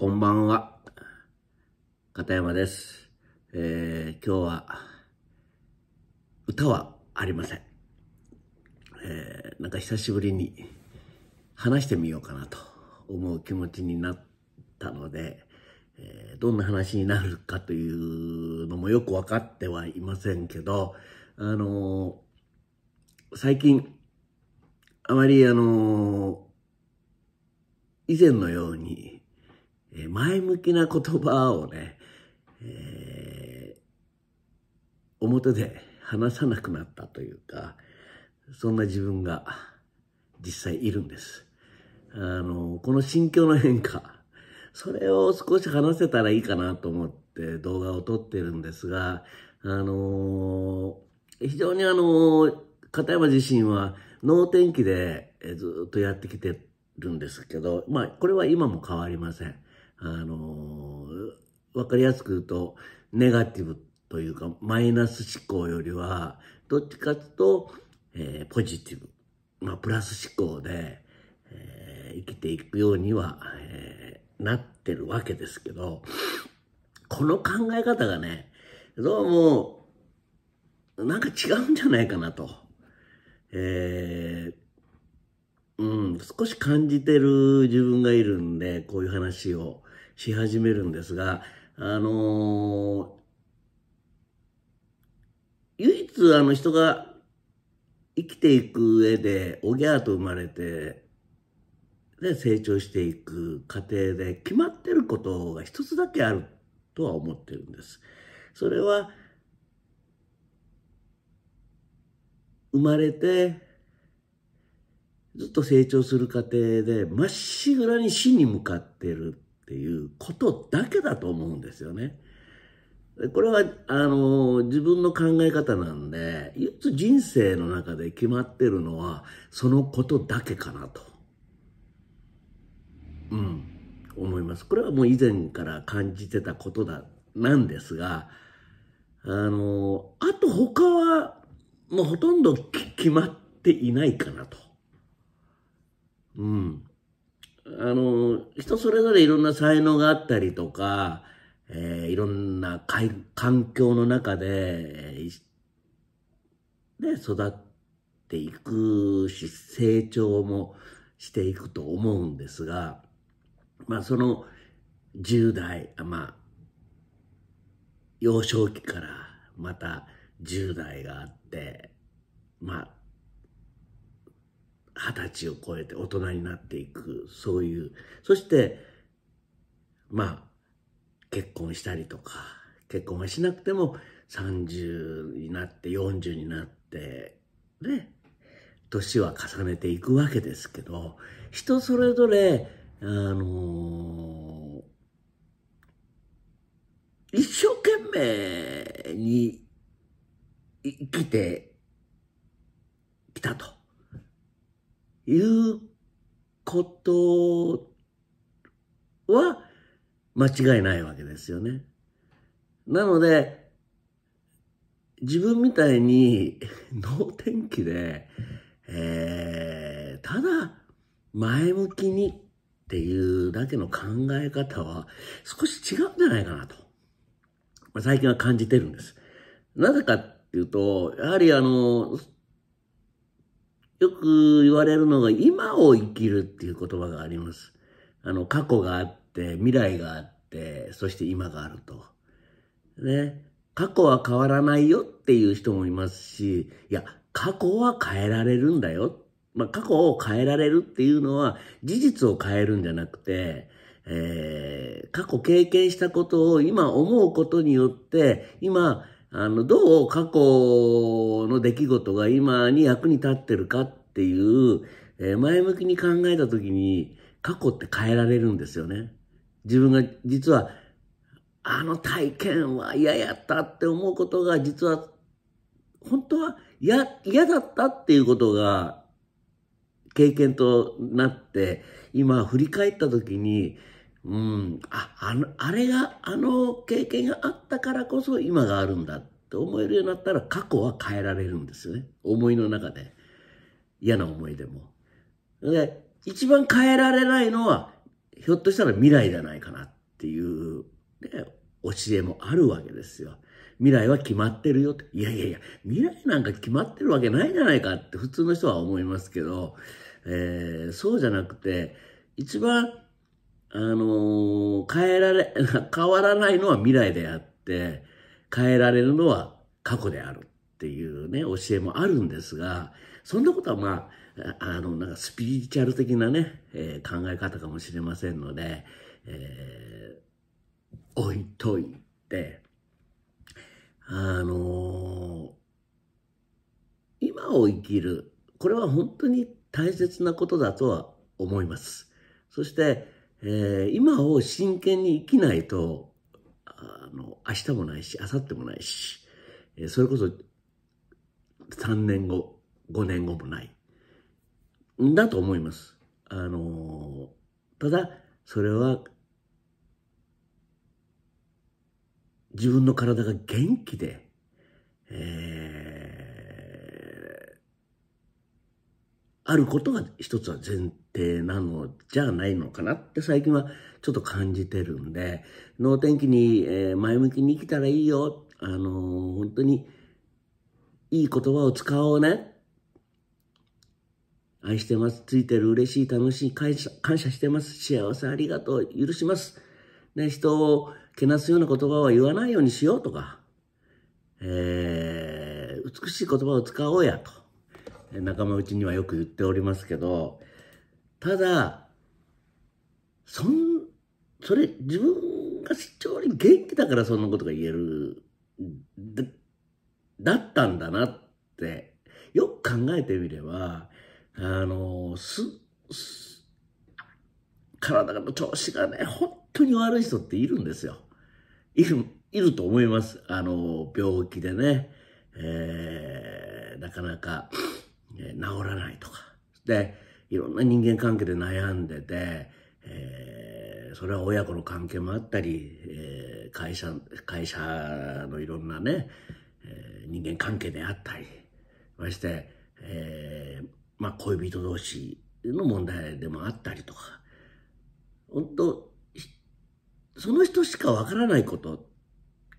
こんばんは。片山です。えー、今日は、歌はありません。えー、なんか久しぶりに話してみようかなと思う気持ちになったので、えーどんな話になるかというのもよく分かってはいませんけど、あのー最近、あまりあの以前のように、え前向きな言葉をね、えー表で話さなくなったというか、そんな自分が実際いるんです。あの、この心境の変化、それを少し話せたらいいかなと思って動画を撮ってるんですが、あの非常にあの片山自身は能天気でずっとやってきてるんですけど、まあ、これは今も変わりません。あのわかりやすく言うと、ネガティブというか、マイナス思考よりは、どっちかというと、えーポジティブ、まあ、プラス思考で、えー生きていくようには、えーなってるわけですけど、この考え方がね、どうも、なんか違うんじゃないかなと。えーうん、少し感じてる自分がいるんで、こういう話をし始めるんですが、あのー唯一あの人が生きていく上で、おぎゃーと生まれて、で、成長していく過程で決まってることが一つだけあるとは思ってるんです。それは、生まれて、ずっと成長する過程で、まっしぐらに死に向かってるっていうことだけだと思うんですよね。これは、あの、自分の考え方なんで、唯一人生の中で決まってるのは、そのことだけかなと。うん、思います。これはもう以前から感じてたことだ、なんですが、あの、あと他は、もうほとんど決まっていないかなと。うん。あの、人それぞれいろんな才能があったりとか、えーいろんな環境の中で、で、育っていくし、成長もしていくと思うんですが、まあその10代、まあ、幼少期からまた10代があって、まあ、二十歳を超えて大人になっていく、そういう、そして、まあ、結婚したりとか、結婚はしなくても30になって40になって、で、年は重ねていくわけですけど、人それぞれ、あのー一生懸命に生きてきたと。いうことは間違いないわけですよね。なので、自分みたいに 能天気で、えーただ前向きにっていうだけの考え方は少し違うんじゃないかなと、ま最近は感じてるんです。なぜかっていうと、やはりあの、よく言われるのが今を生きるっていう言葉があります。あの、過去があって、未来があって、そして今があると。ね。過去は変わらないよっていう人もいますし、いや、過去は変えられるんだよ。まあ、過去を変えられるっていうのは事実を変えるんじゃなくて、えー過去経験したことを今思うことによって、今、あの、どう過去の出来事が今に役に立ってるかっていう、えー前向きに考えたときに、過去って変えられるんですよね。自分が実は、あの体験は嫌やったって思うことが、実は、本当は嫌、だったっていうことが、経験となって、今振り返ったときに、うん、あ、あの、あれが、あの経験があったからこそ今があるんだって思えるようになったら過去は変えられるんですよね。思いの中で。嫌な思いでも。で、一番変えられないのはひょっとしたら未来じゃないかなっていう、ね、教えもあるわけですよ。未来は決まってるよって。いやいやいや、未来なんか決まってるわけないじゃないかって普通の人は思いますけど、えー、そうじゃなくて、一番、あのー、変えられ、変わらないのは未来であって、変えられるのは過去であるっていうね、教えもあるんですが、そんなことはまあ、あの、なんかスピリチュアル的なね、えー、考え方かもしれませんので、えー、置いといて、あのー、今を生きる、これは本当に大切なことだとは思います。そして、えー、今を真剣に生きないと、あの、明日もないし、明後日もないし、えー、それこそ3年後、5年後もない。だと思います。あのー、ただ、それは、自分の体が元気で、えー、あることが一つは前提なのじゃないのかなって最近はちょっと感じてるんで、能天気に、前向きに生きたらいいよ。あのー、本当に、いい言葉を使おうね。愛してます。ついてる。嬉しい。楽しい。感謝感謝してます。幸せ。ありがとう。許します。ね、人をけなすような言葉は言わないようにしようとか、えー、美しい言葉を使おうやと。仲間内にはよく言っておりますけど、ただ、そん、それ、自分が非常に元気だからそんなことが言える。だったんだなって、よく考えてみれば、あの、す、す体の調子がね、本当に悪い人っているんですよ。いる、いると思います。あの、病気でね、えー、なかなか、えー、治らないとか。で、いろんな人間関係で悩んでて、えー、それは親子の関係もあったり、えー、会社、会社のいろんなね、えー、人間関係であったり、まして、えー、まあ恋人同士の問題でもあったりとか、本当その人しかわからないこと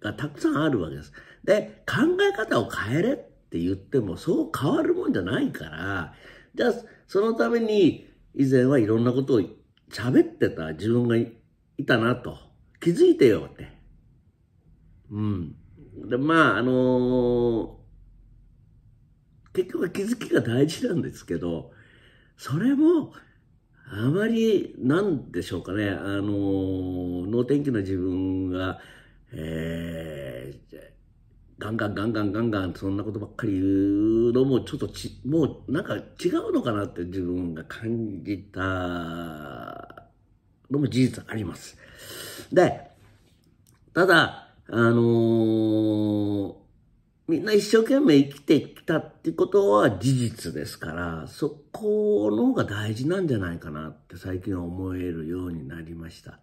がたくさんあるわけです。で、考え方を変えれって言ってもそう変わるもんじゃないから、じゃあそのために以前はいろんなことを喋ってた自分がいたなと気づいてよって。うん。で、まあ、あのー、結局は気づきが大事なんですけど、それも、あまり、なんでしょうかね、あのー、脳天気な自分が、えー、ガンガンガンガンガンガンそんなことばっかり言うのもちょっとち、もうなんか違うのかなって自分が感じたのも事実あります。で、ただ、あのー、みんな一生懸命生きてきたってことは事実ですから、そこの方が大事なんじゃないかなって最近思えるようになりました。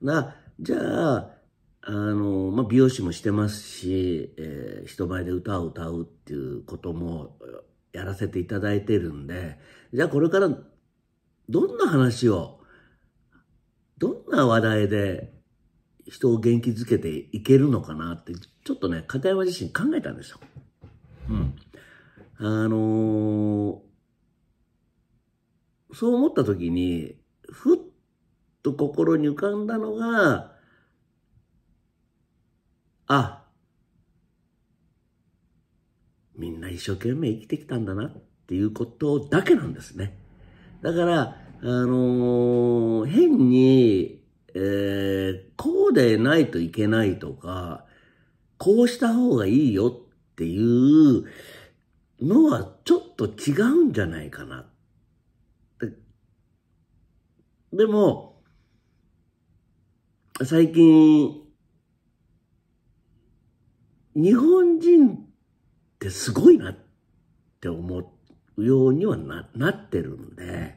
な、じゃあ、あの、まあ、美容師もしてますし、えー、人前で歌を歌うっていうこともやらせていただいてるんで、じゃあこれからどんな話を、どんな話題で人を元気づけていけるのかなって、ちょっとね、片山自身考えたんですよ。うん。あのー、そう思った時に、ふっと心に浮かんだのが、あ、みんな一生懸命生きてきたんだなっていうことだけなんですね。だから、あのー、変にえー、こうでないといけないとか、こうした方がいいよっていうのはちょっと違うんじゃないかな。でも、最近、日本人ってすごいなって思うようにはななってるんで、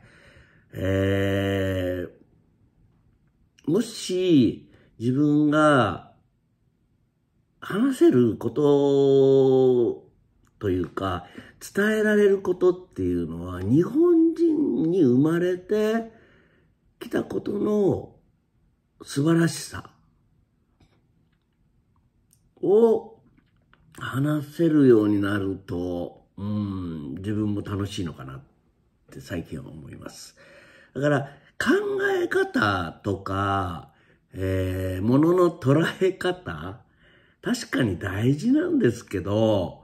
えー、もし自分が話せることというか、伝えられることっていうのは、日本人に生まれて、きたことの素晴らしさを話せるようになると、うん、自分も楽しいのかなって最近は思います。だから考え方とか、えー、ものの捉え方、確かに大事なんですけど、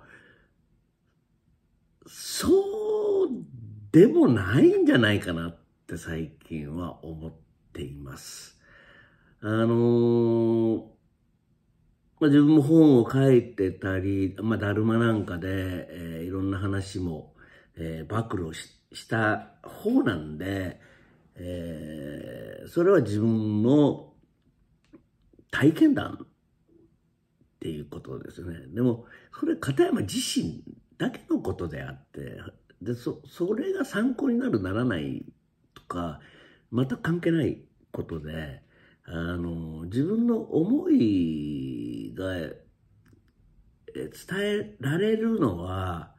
そうでもないんじゃないかなって最近は思っています。あのー、まあ、自分も本を書いてたり、まあ、だるまなんかで、えー、いろんな話も、えー、暴露した方なんで、えー、それは自分の体験談っていうことですよね。でも、それ片山自身だけのことであって、で、そ、それが参考になるならないとか、また関係ないことで、あの、自分の思いが伝えられるのは、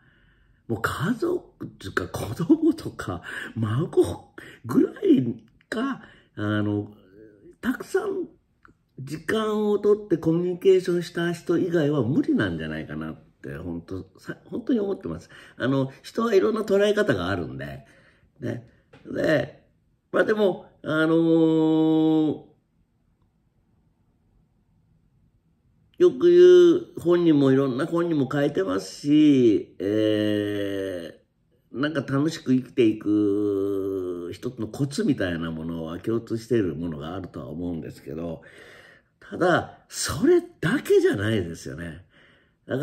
もう家族っていうか子供とか孫ぐらいか、あの、たくさん時間をとってコミュニケーションした人以外は無理なんじゃないかなって本当本当に思ってます。あの、人はいろんな捉え方があるんで、ね。で、まあでも、あのー、よく言う本にもいろんな本にも書いてますし、えー、なんか楽しく生きていく一つのコツみたいなものは共通しているものがあるとは思うんですけど、ただ、それだけじゃないですよね。だか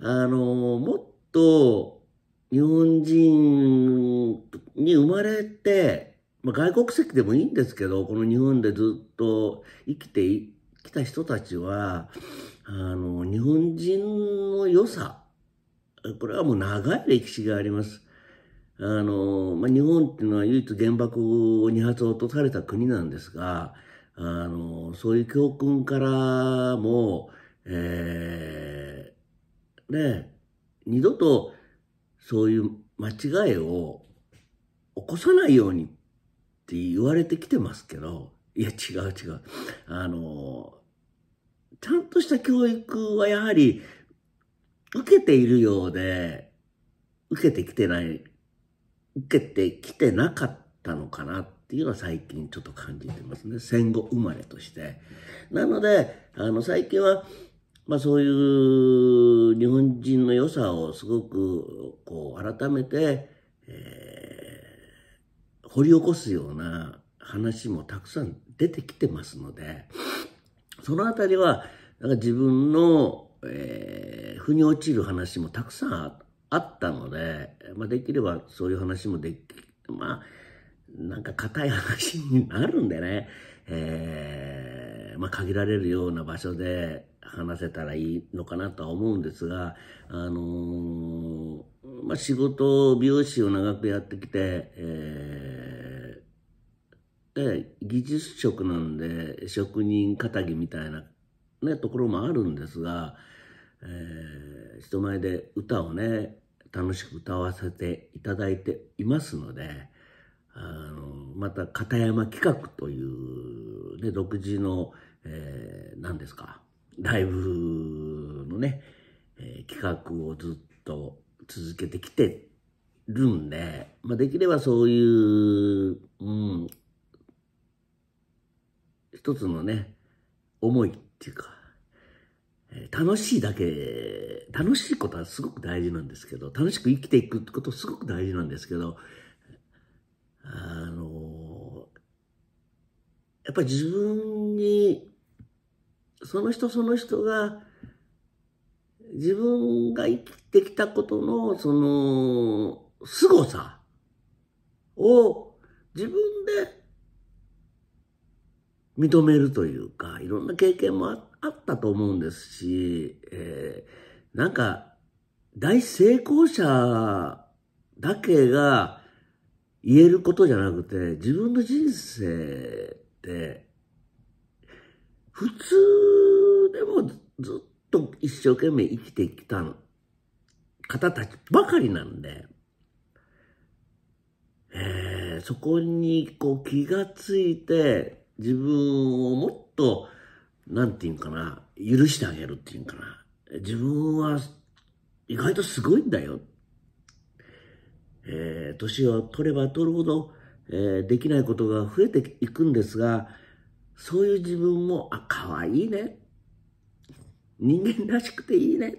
ら、あの、もっと日本人に生まれて、まあ、外国籍でもいいんですけど、この日本でずっと生きてきた人たちは、あの、日本人の良さ、これはもう長い歴史があります。あの、まあ、日本っていうのは唯一原爆を2発落とされた国なんですが、あの、そういう教訓からも、えー、ね、二度とそういう間違いを起こさないようにって言われてきてますけど、いや違う違う。あの、ちゃんとした教育はやはり受けているようで、受けてきてない、受けてきてなかったのかなっていうのは最近ちょっと感じてますね。戦後生まれとして。なので、あの、最近は、まあそういう日本人の良さをすごく、こう、改めて、えー、掘り起こすような話もたくさん出てきてますので、そのあたりは、なんか自分の、えー、腑に落ちる話もたくさんあったので、まあできればそういう話もでき、まあ、なんか硬い話になるんでね、えー、まあ限られるような場所で話せたらいいのかなとは思うんですが、あのー、まあ仕事、美容師を長くやってきて、えー、で、技術職なんで職人仇みたいなね、ところもあるんですが、えー、人前で歌をね、楽しく歌わせていただいていますので、あの、また片山企画という、ね、独自の、えー、何ですか、ライブのね、えー、企画をずっと続けてきてるんで、まあ、できればそういう、うん、一つのね、思いっていうか、え、楽しいだけ、楽しいことはすごく大事なんですけど、楽しく生きていくってことすごく大事なんですけど、あの、やっぱり自分に、その人その人が、自分が生きてきたことの、その、凄さを自分で認めるというか、いろんな経験もあったと思うんですし、えー、なんか、大成功者だけが言えることじゃなくて、自分の人生って、普通でもずっと一生懸命生きてきた方たちばかりなんで、えー、そこにこう気がついて、自分をもっと、なんていうんかな、許してあげるっていうんかな。自分は意外とすごいんだよ。えー、年を取れば取るほど、えー、できないことが増えていくんですが、そういう自分も、あ、可愛いね。人間らしくていいね。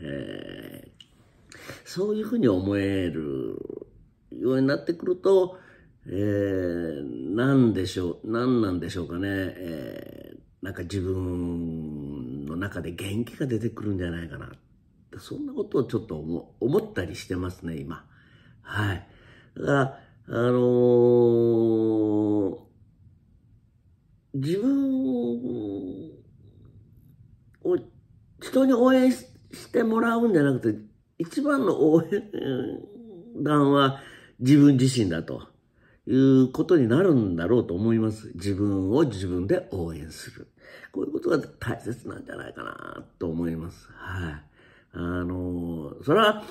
えー、そういうふうに思えるようになってくると、えー、なんでしょう、何なんでしょうかね、えー、なんか自分の中で元気が出てくるんじゃないかな。そんなことをちょっと思思ったりしてますね、今。はい。だから、あのー、自分を人に応援してもらうんじゃなくて、一番の応援団は自分自身だということになるんだろうと思います。自分を自分で応援する。こういうことが大切なんじゃないかなと思います。はい。あの、それは、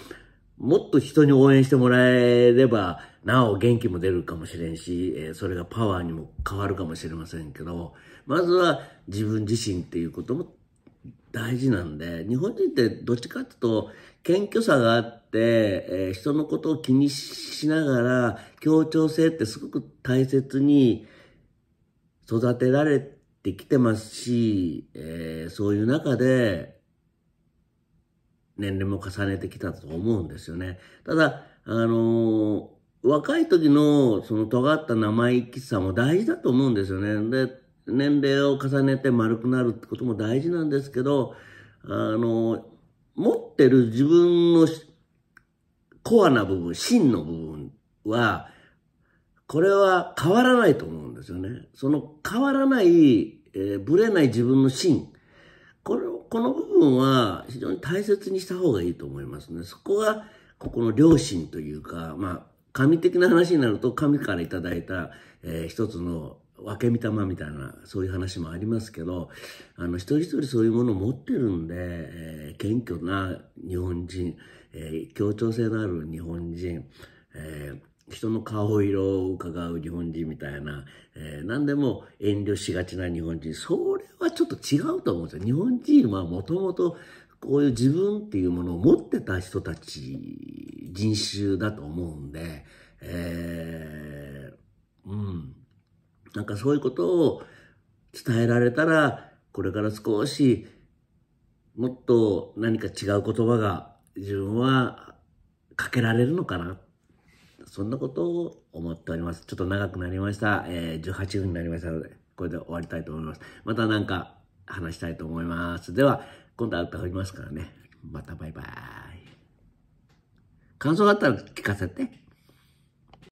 もっと人に応援してもらえれば、なお元気も出るかもしれんし、えそれがパワーにも変わるかもしれませんけど、まずは自分自身っていうことも大事なんで、日本人ってどっちかっていうと、謙虚さがあって、え、人のことを気にしながら、協調性ってすごく大切に育てられてきてますし、え、そういう中で、年齢も重ねてきたと思うんですよね。ただ、あのー、若い時のその尖った生意気さも大事だと思うんですよね。で、年齢を重ねて丸くなるってことも大事なんですけど、あの、持ってる自分のコアな部分、芯の部分は、これは変わらないと思うんですよね。その変わらない、えー、ぶれない自分の芯。こ、の部分は非常に大切にした方がいいと思いますね。そこが、ここの良心というか、まあ、神的な話になると神からいただいた、えー、一つの分け見玉みたいな、そういう話もありますけど、あの、一人一人そういうものを持ってるんで、えー、謙虚な日本人、えー、協調性のある日本人、えー、人の顔色を伺う日本人みたいな、えー、何でも遠慮しがちな日本人、それはちょっと違うと思うんですよ。日本人はもともとこういう自分っていうものを持ってた人たち、人種だと思うんで、えー、うん。なんかそういうことを伝えられたら、これから少し、もっと何か違う言葉が自分はかけられるのかな。そんなことを思っております。ちょっと長くなりました。えー、18分になりましたので、これで終わりたいと思います。また何か話したいと思います。では、今度会っておりますからね。またバイバイ。感想があったら聞かせて。